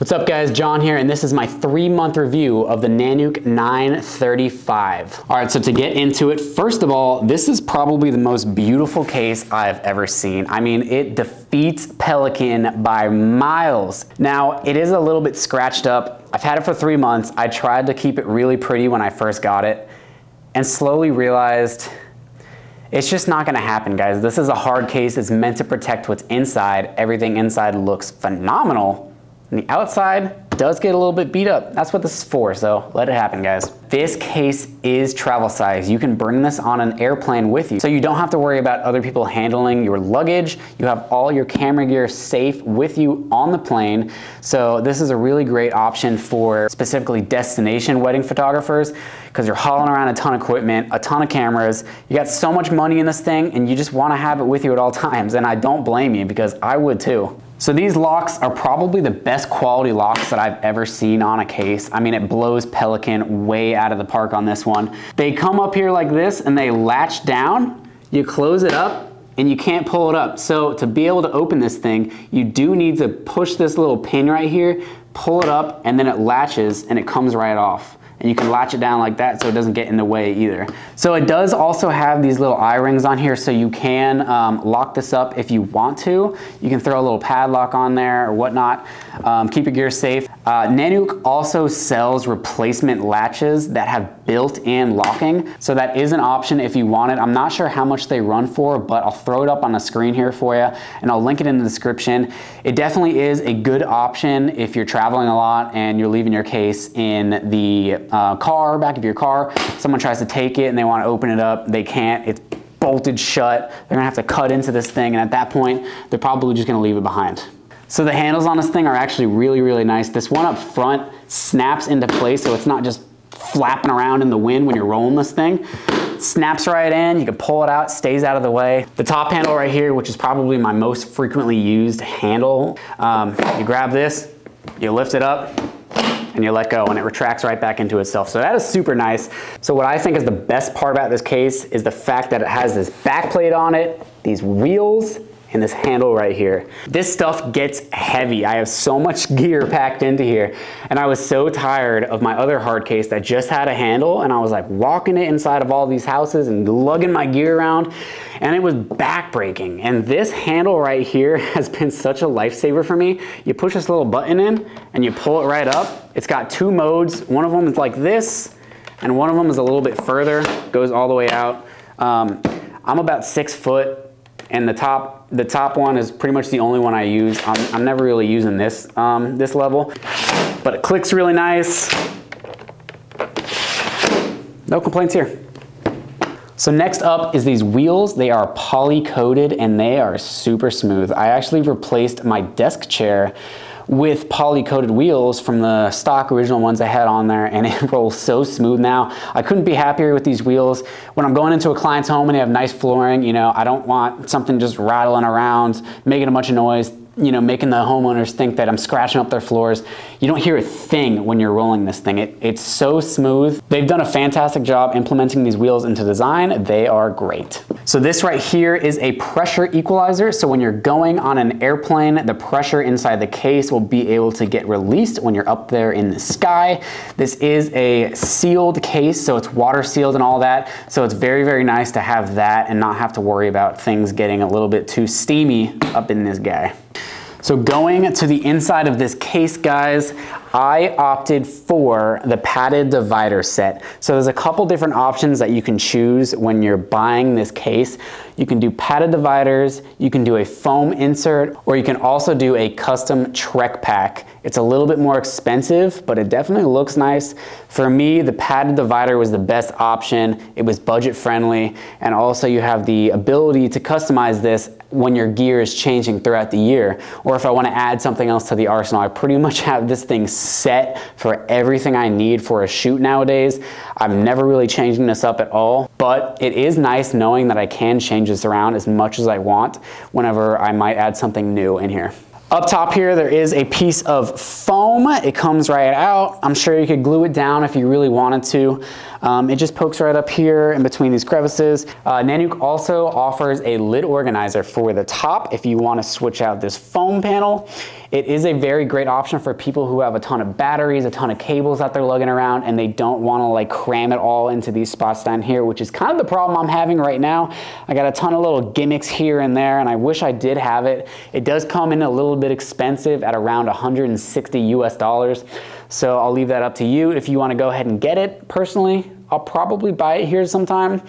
What's up guys, John here, and this is my three month review of the Nanuk 935. All right, so to get into it, first of all, this is probably the most beautiful case I've ever seen. I mean, it defeats Pelican by miles. Now, it is a little bit scratched up. I've had it for three months. I tried to keep it really pretty when I first got it, and slowly realized it's just not gonna happen, guys. This is a hard case. It's meant to protect what's inside. Everything inside looks phenomenal, and the outside does get a little bit beat up. That's what this is for, so let it happen, guys. This case is travel size. You can bring this on an airplane with you, so you don't have to worry about other people handling your luggage. You have all your camera gear safe with you on the plane, so this is a really great option for specifically destination wedding photographers because you're hauling around a ton of equipment, a ton of cameras. You got so much money in this thing and you just want to have it with you at all times, and I don't blame you because I would too. So these locks are probably the best quality locks that I've ever seen on a case. I mean, it blows Pelican way out of the park on this one. They come up here like this and they latch down. You close it up and you can't pull it up. So to be able to open this thing, you do need to push this little pin right here, pull it up, and then it latches and it comes right off and you can latch it down like that so it doesn't get in the way either. So it does also have these little eye rings on here so you can um, lock this up if you want to. You can throw a little padlock on there or whatnot. Um, keep your gear safe. Uh, Nanuk also sells replacement latches that have built-in locking. So that is an option if you want it. I'm not sure how much they run for, but I'll throw it up on the screen here for you and I'll link it in the description. It definitely is a good option if you're traveling a lot and you're leaving your case in the uh, car, back of your car. Someone tries to take it and they want to open it up. They can't. It's bolted shut. They're gonna have to cut into this thing and at that point, they're probably just gonna leave it behind. So the handles on this thing are actually really, really nice. This one up front snaps into place so it's not just flapping around in the wind when you're rolling this thing. Snaps right in, you can pull it out, stays out of the way. The top handle right here, which is probably my most frequently used handle, um, you grab this, you lift it up, and you let go and it retracts right back into itself. So that is super nice. So what I think is the best part about this case is the fact that it has this back plate on it, these wheels, and this handle right here. This stuff gets heavy. I have so much gear packed into here and I was so tired of my other hard case that just had a handle and I was like walking it inside of all these houses and lugging my gear around and it was backbreaking. And this handle right here has been such a lifesaver for me. You push this little button in and you pull it right up. It's got two modes. One of them is like this and one of them is a little bit further, goes all the way out. Um, I'm about six foot and the top the top one is pretty much the only one I use. I'm, I'm never really using this um, this level, but it clicks really nice. No complaints here. So next up is these wheels. They are poly coated and they are super smooth. I actually replaced my desk chair with poly coated wheels from the stock original ones I had on there and it rolls so smooth now. I couldn't be happier with these wheels. When I'm going into a client's home and they have nice flooring, you know, I don't want something just rattling around, making a bunch of noise you know, making the homeowners think that I'm scratching up their floors. You don't hear a thing when you're rolling this thing. It, it's so smooth. They've done a fantastic job implementing these wheels into design. They are great. So this right here is a pressure equalizer. So when you're going on an airplane, the pressure inside the case will be able to get released when you're up there in the sky. This is a sealed case, so it's water sealed and all that. So it's very, very nice to have that and not have to worry about things getting a little bit too steamy up in this guy. So going to the inside of this case, guys, I opted for the padded divider set. So there's a couple different options that you can choose when you're buying this case. You can do padded dividers, you can do a foam insert, or you can also do a custom Trek pack. It's a little bit more expensive, but it definitely looks nice. For me, the padded divider was the best option. It was budget friendly, and also you have the ability to customize this when your gear is changing throughout the year. Or if I wanna add something else to the arsenal, I pretty much have this thing set for everything I need for a shoot nowadays. I'm never really changing this up at all, but it is nice knowing that I can change this around as much as I want whenever I might add something new in here. Up top here, there is a piece of foam. It comes right out. I'm sure you could glue it down if you really wanted to. Um, it just pokes right up here in between these crevices. Uh, Nanuk also offers a lid organizer for the top if you want to switch out this foam panel. It is a very great option for people who have a ton of batteries, a ton of cables that they're lugging around, and they don't want to like cram it all into these spots down here, which is kind of the problem I'm having right now. I got a ton of little gimmicks here and there, and I wish I did have it. It does come in a little bit expensive at around 160 US dollars. So I'll leave that up to you. If you want to go ahead and get it personally, I'll probably buy it here sometime.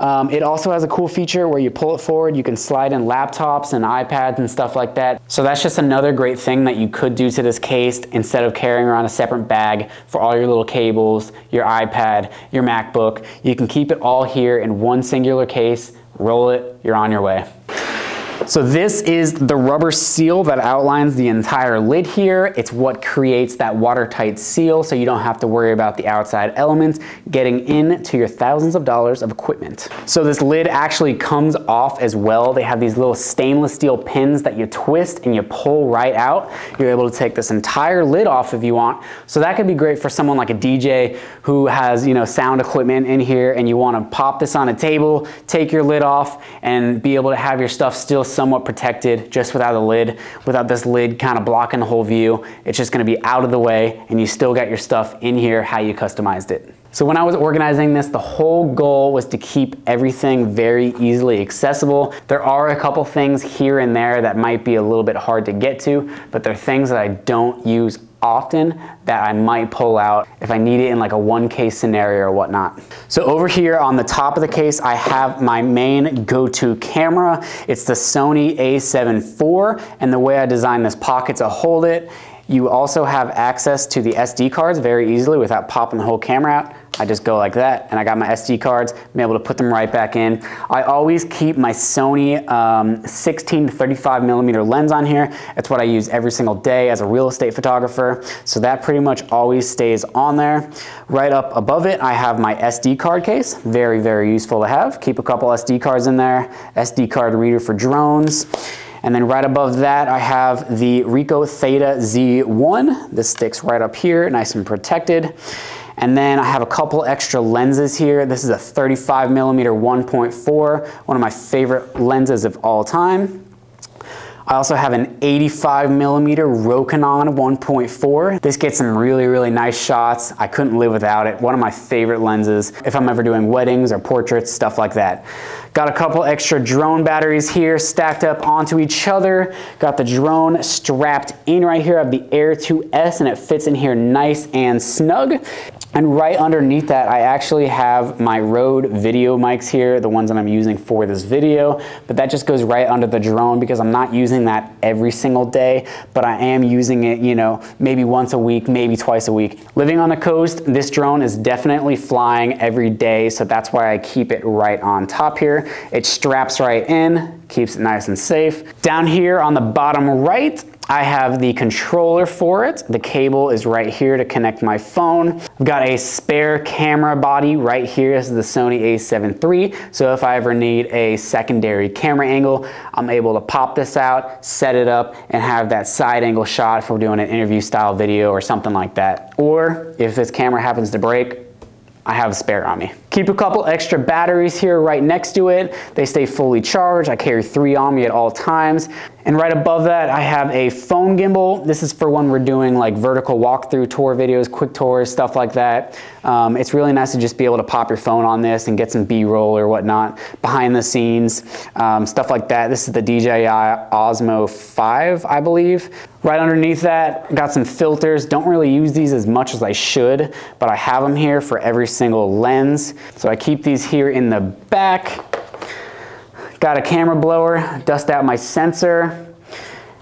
Um, it also has a cool feature where you pull it forward, you can slide in laptops and iPads and stuff like that. So that's just another great thing that you could do to this case instead of carrying around a separate bag for all your little cables, your iPad, your MacBook. You can keep it all here in one singular case, roll it, you're on your way. So this is the rubber seal that outlines the entire lid here. It's what creates that watertight seal so you don't have to worry about the outside elements getting into your thousands of dollars of equipment. So this lid actually comes off as well. They have these little stainless steel pins that you twist and you pull right out. You're able to take this entire lid off if you want. So that could be great for someone like a DJ who has, you know, sound equipment in here and you want to pop this on a table, take your lid off and be able to have your stuff still somewhat protected just without a lid, without this lid kind of blocking the whole view. It's just gonna be out of the way and you still got your stuff in here how you customized it. So when I was organizing this, the whole goal was to keep everything very easily accessible. There are a couple things here and there that might be a little bit hard to get to, but they're things that I don't use often that I might pull out if I need it in like a one case scenario or whatnot. So over here on the top of the case, I have my main go-to camera. It's the Sony a7 IV and the way I designed this pocket to hold it you also have access to the SD cards very easily without popping the whole camera out. I just go like that and I got my SD cards, I'm able to put them right back in. I always keep my Sony um, 16 to 35 millimeter lens on here. It's what I use every single day as a real estate photographer. So that pretty much always stays on there. Right up above it, I have my SD card case. Very, very useful to have. Keep a couple SD cards in there. SD card reader for drones. And then right above that, I have the Ricoh Theta Z1. This sticks right up here, nice and protected. And then I have a couple extra lenses here. This is a 35 millimeter 1.4, one of my favorite lenses of all time. I also have an 85 millimeter Rokinon 1.4. This gets some really, really nice shots. I couldn't live without it. One of my favorite lenses if I'm ever doing weddings or portraits, stuff like that. Got a couple extra drone batteries here stacked up onto each other. Got the drone strapped in right here. Have the Air 2S and it fits in here nice and snug. And right underneath that, I actually have my Rode video mics here, the ones that I'm using for this video, but that just goes right under the drone because I'm not using that every single day, but I am using it, you know, maybe once a week, maybe twice a week. Living on the coast, this drone is definitely flying every day, so that's why I keep it right on top here. It straps right in, keeps it nice and safe. Down here on the bottom right, I have the controller for it. The cable is right here to connect my phone. I've got a spare camera body right here. This is the Sony a7 III. So if I ever need a secondary camera angle, I'm able to pop this out, set it up, and have that side angle shot if we're doing an interview style video or something like that. Or if this camera happens to break, I have a spare on me. Keep a couple extra batteries here right next to it. They stay fully charged. I carry three on me at all times. And right above that, I have a phone gimbal. This is for when we're doing like vertical walkthrough tour videos, quick tours, stuff like that. Um, it's really nice to just be able to pop your phone on this and get some B-roll or whatnot behind the scenes, um, stuff like that. This is the DJI Osmo 5, I believe. Right underneath that, got some filters. Don't really use these as much as I should, but I have them here for every single lens. So I keep these here in the back. Got a camera blower, dust out my sensor.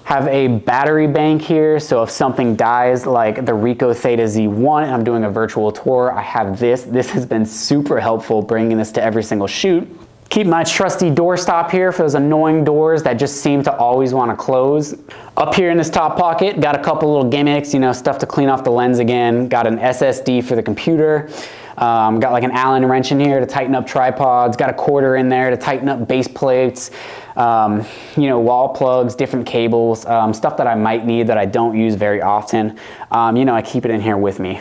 Have a battery bank here, so if something dies like the Ricoh Theta Z1 and I'm doing a virtual tour, I have this. This has been super helpful bringing this to every single shoot. Keep my trusty door stop here for those annoying doors that just seem to always want to close. Up here in this top pocket, got a couple little gimmicks, you know, stuff to clean off the lens again. Got an SSD for the computer. Um, got like an Allen wrench in here to tighten up tripods, got a quarter in there to tighten up base plates, um, you know, wall plugs, different cables, um, stuff that I might need that I don't use very often. Um, you know, I keep it in here with me.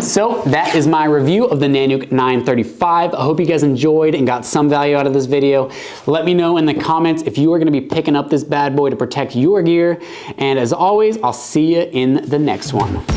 So that is my review of the Nanuk 935. I hope you guys enjoyed and got some value out of this video. Let me know in the comments if you are gonna be picking up this bad boy to protect your gear. And as always, I'll see you in the next one.